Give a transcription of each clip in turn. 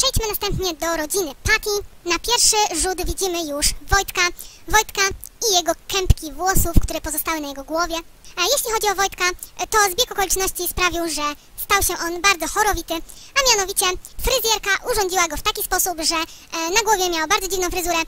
Przejdźmy następnie do rodziny Paki. Na pierwszy rzut widzimy już Wojtka. Wojtka i jego kępki włosów, które pozostały na jego głowie. A jeśli chodzi o Wojtka, to zbieg okoliczności sprawił, że stał się on bardzo chorowity, a mianowicie fryzjerka urządziła go w taki sposób, że e, na głowie miał bardzo dziwną fryzurę e,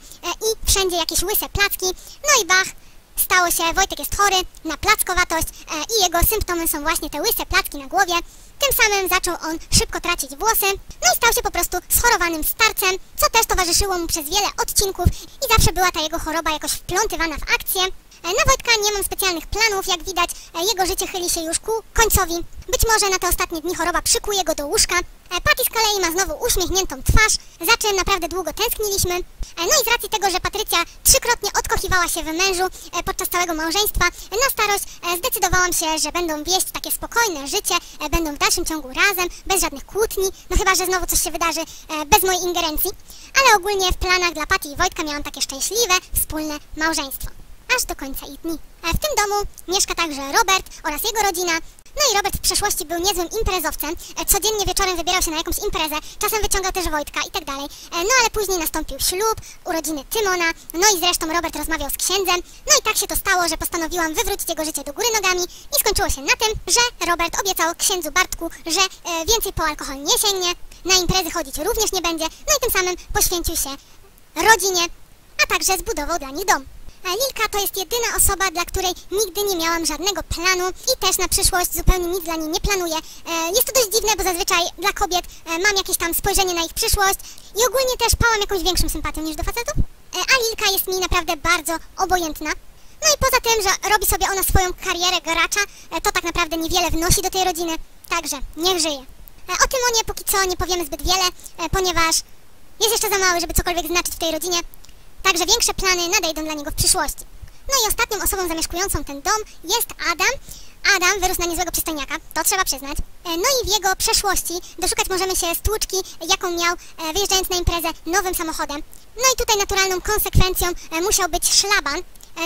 i wszędzie jakieś łyse placki. No i bach, stało się, Wojtek jest chory na plackowatość e, i jego symptomem są właśnie te łyse placki na głowie. Tym samym zaczął on szybko tracić włosy, no i stał się po prostu schorowanym starcem, co też towarzyszyło mu przez wiele odcinków i zawsze była ta jego choroba jakoś wplątywana w akcję. E, Na Wojtka nie mam specjalnych planów, jak widać, e, jego życie chyli się już ku końcowi. Być może na te ostatnie dni choroba przykuje go do łóżka. E, Patty z kolei ma znowu uśmiechniętą twarz, za czym naprawdę długo tęskniliśmy. No i z racji tego, że Patrycja trzykrotnie odkochiwała się w mężu podczas całego małżeństwa, na starość zdecydowałam się, że będą wieść takie spokojne życie, będą w dalszym ciągu razem, bez żadnych kłótni, no chyba, że znowu coś się wydarzy bez mojej ingerencji. Ale ogólnie w planach dla Patty i Wojtka miałam takie szczęśliwe, wspólne małżeństwo aż do końca ich dni. W tym domu mieszka także Robert oraz jego rodzina. No i Robert w przeszłości był niezłym imprezowcem. E, Codziennie wieczorem wybierał się na jakąś imprezę, czasem wyciągał też Wojtka i tak dalej. E, No ale później nastąpił ślub, urodziny Tymona, no i zresztą Robert rozmawiał z księdzem. No i tak się to stało, że postanowiłam wywrócić jego życie do góry nogami i skończyło się na tym, że Robert obiecał księdzu Bartku, że e, więcej po alkohol nie sięgnie, na imprezy chodzić również nie będzie, no i tym samym poświęcił się rodzinie, a także zbudował dla nich dom. Lilka to jest jedyna osoba, dla której nigdy nie miałam żadnego planu i też na przyszłość zupełnie nic dla niej nie planuję. E, jest to dość dziwne, bo zazwyczaj dla kobiet e, mam jakieś tam spojrzenie na ich przyszłość i ogólnie też pałam jakąś większą sympatią niż do facetów. E, a Lilka jest mi naprawdę bardzo obojętna. No i poza tym, że robi sobie ona swoją karierę gracza, to tak naprawdę niewiele wnosi do tej rodziny. Także niech żyje. E, o Tymonie póki co nie powiemy zbyt wiele, ponieważ jest jeszcze za mały, żeby cokolwiek znaczyć w tej rodzinie. Także większe plany nadejdą dla niego w przyszłości. No i ostatnią osobą zamieszkującą ten dom jest Adam. Adam wyrósł na niezłego przystojniaka, to trzeba przyznać. E, No i w jego przeszłości doszukać możemy się stłuczki, jaką miał e, wyjeżdżając na imprezę nowym samochodem. No i tutaj naturalną konsekwencją e, musiał być szlaban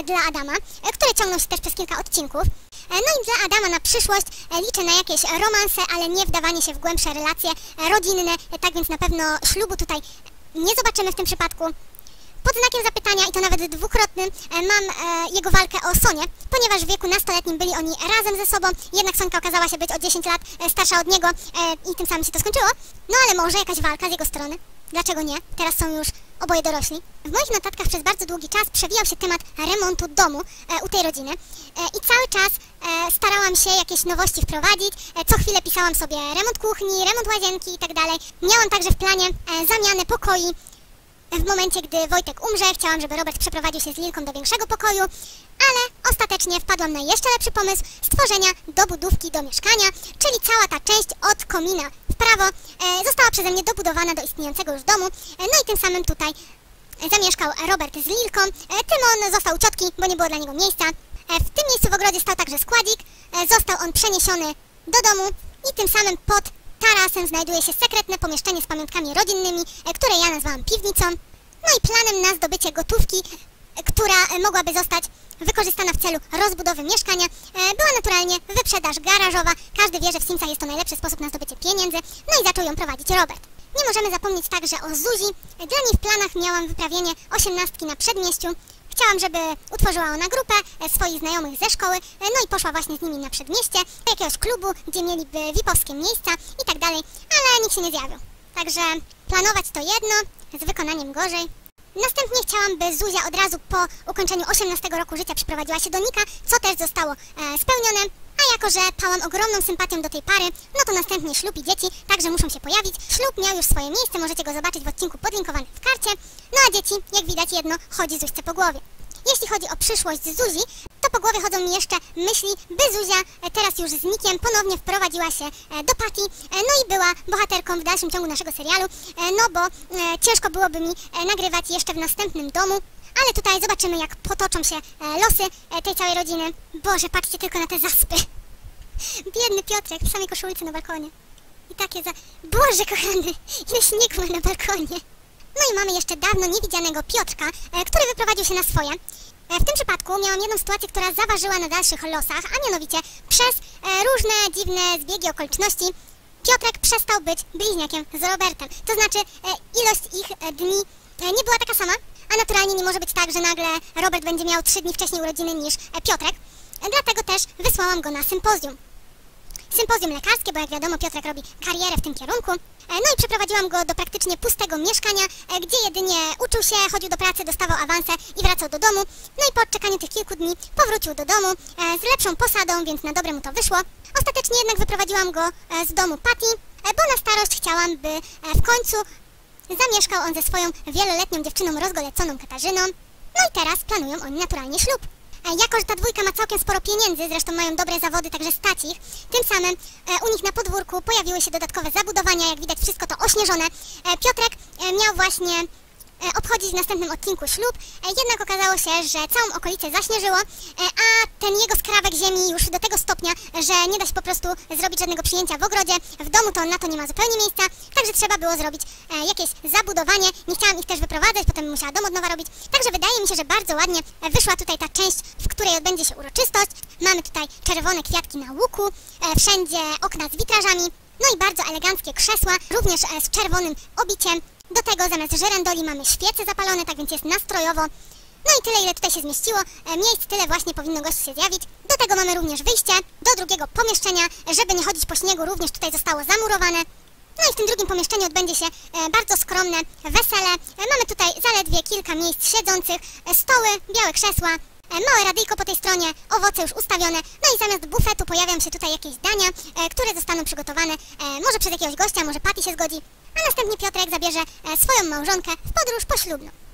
dla Adama, który ciągnął się też przez kilka odcinków. No i dla Adama na przyszłość liczę na jakieś romanse, ale nie wdawanie się w głębsze relacje rodzinne, tak więc na pewno ślubu tutaj nie zobaczymy w tym przypadku. Pod znakiem zapytania, i to nawet dwukrotnym, e, mam e, jego walkę o Sonię, ponieważ w wieku nastoletnim byli oni razem ze sobą, jednak Sonka okazała się być o 10 lat e, starsza od niego i tym samym się to skończyło. No ale może jakaś walka z jego strony? Dlaczego nie? Teraz są już oboje dorośli. W moich notatkach przez bardzo długi czas przewijał się temat remontu domu e, u tej rodziny e, i cały czas e, starałam się jakieś nowości wprowadzić. Co chwilę pisałam sobie remont kuchni, remont łazienki i tak. Miałam także w planie zamianę pokoi w momencie, gdy Wojtek umrze, chciałam, żeby Robert przeprowadził się z Lilką do większego pokoju, ale ostatecznie wpadłam na jeszcze lepszy pomysł stworzenia dobudówki do mieszkania, czyli cała ta część od komina w prawo e, została przeze mnie dobudowana do istniejącego już domu, e, no i tym samym tutaj zamieszkał Robert z Lilką. E, Tymon został u ciotki, bo nie było dla niego miejsca. E, w tym miejscu w ogrodzie stał także składzik, e, został on przeniesiony do domu i tym samym pod tarasem znajduje się sekretne pomieszczenie z pamiątkami rodzinnymi, e, które ja nazwałam piwnicą. No i planem na zdobycie gotówki, e, która e, mogłaby zostać wykorzystana w celu rozbudowy mieszkania, była naturalnie wyprzedaż garażowa. Każdy wie, że w Simsa jest to najlepszy sposób na zdobycie pieniędzy, no i zaczął ją prowadzić Robert. Nie możemy zapomnieć także o Zuzi. Dla niej w planach miałam wyprawienie osiemnastki na przedmieściu. Chciałam, żeby utworzyła ona grupę e, swoich znajomych ze szkoły, e, no i poszła właśnie z nimi na przedmieście, do jakiegoś klubu, gdzie mieliby VIP-owskie miejsca i tak dalej, ale nikt się nie zjawił. Także planować to jedno, z wykonaniem gorzej. Następnie chciałam, by Zuzia od razu po ukończeniu 18 roku życia przyprowadziła się do Nika, co też zostało e, spełnione. A jako, że pałam ogromną sympatią do tej pary, no to następnie ślub i dzieci także muszą się pojawić. Ślub miał już swoje miejsce, możecie go zobaczyć w odcinku podlinkowanym w karcie. No a dzieci, jak widać, jedno chodzi Zuźce po głowie. Jeśli chodzi o przyszłość Zuzi, to po głowie chodzą mi jeszcze myśli, by Zuzia e, teraz już z Nikiem ponownie wprowadziła się e, do Pati, e, no i była bohaterką w dalszym ciągu naszego serialu, no bo ciężko byłoby mi nagrywać jeszcze w następnym domu, ale tutaj zobaczymy jak potoczą się e, losy e, tej całej rodziny. Boże, patrzcie tylko na te zaspy. Biedny Piotrek w samej koszulce na balkonie. I takie za... Boże kochany, ile śniegu ma na balkonie. No i mamy jeszcze dawno niewidzianego Piotrka, e, który wyprowadził się na swoje. W tym przypadku miałam jedną sytuację, która zaważyła na dalszych losach, a mianowicie przez różne dziwne zbiegi okoliczności Piotrek przestał być bliźniakiem z Robertem. To znaczy ilość ich dni nie była taka sama, a naturalnie nie może być tak, że nagle Robert będzie miał trzy dni wcześniej urodziny niż e, Piotrek. Dlatego też wysłałam go na sympozjum. Sympozjum lekarskie, bo jak wiadomo Piotrek robi karierę w tym kierunku. E, No i przeprowadziłam go do praktycznie pustego mieszkania, e, gdzie jedynie uczył się, chodził do pracy, dostawał awanse i wracał do domu. No i po odczekaniu tych kilku dni powrócił do domu z lepszą posadą, więc na dobre mu to wyszło. Ostatecznie jednak wyprowadziłam go z domu Patty, bo na starość chciałam, by w końcu zamieszkał on ze swoją wieloletnią dziewczyną rozgoleconą Katarzyną. No i teraz planują oni naturalnie ślub. E, Jako, że ta dwójka ma całkiem sporo pieniędzy, zresztą mają dobre zawody, także stać ich, tym samym e, u nich na podwórku pojawiły się dodatkowe zabudowania, jak widać wszystko to ośnieżone. E, Piotrek miał właśnie obchodzić w następnym odcinku ślub, e, jednak okazało się, że całą okolicę zaśnieżyło, e, a ten jego skrawek ziemi już do tego stopnia, że nie da się po prostu zrobić żadnego przyjęcia w ogrodzie, w domu to na to nie ma zupełnie miejsca, także trzeba było zrobić e, jakieś zabudowanie. Nie chciałam ich też wyprowadzać, potem musiała dom od nowa robić, także wydaje mi się, że bardzo ładnie e, wyszła tutaj ta część, w której odbędzie się uroczystość. Mamy tutaj czerwone kwiatki na łuku, e, wszędzie okna z witrażami, no i bardzo eleganckie krzesła, również e, z czerwonym obiciem. Do tego zamiast żerandoli mamy świece zapalone, tak więc jest nastrojowo. No i tyle, ile tutaj się zmieściło. E, Miejsc tyle właśnie powinno gości się zjawić. Do tego mamy również wyjście do drugiego pomieszczenia, żeby nie chodzić po śniegu, również tutaj zostało zamurowane. No i w tym drugim pomieszczeniu odbędzie się e, bardzo skromne wesele. E, mamy tutaj zaledwie kilka miejsc siedzących, stoły, białe krzesła, małe radyjko po tej stronie, owoce już ustawione. No i zamiast bufetu pojawią się tutaj jakieś dania, które zostaną przygotowane może przez jakiegoś gościa, może Patty się zgodzi. A następnie Piotrek zabierze e, swoją małżonkę w podróż poślubną.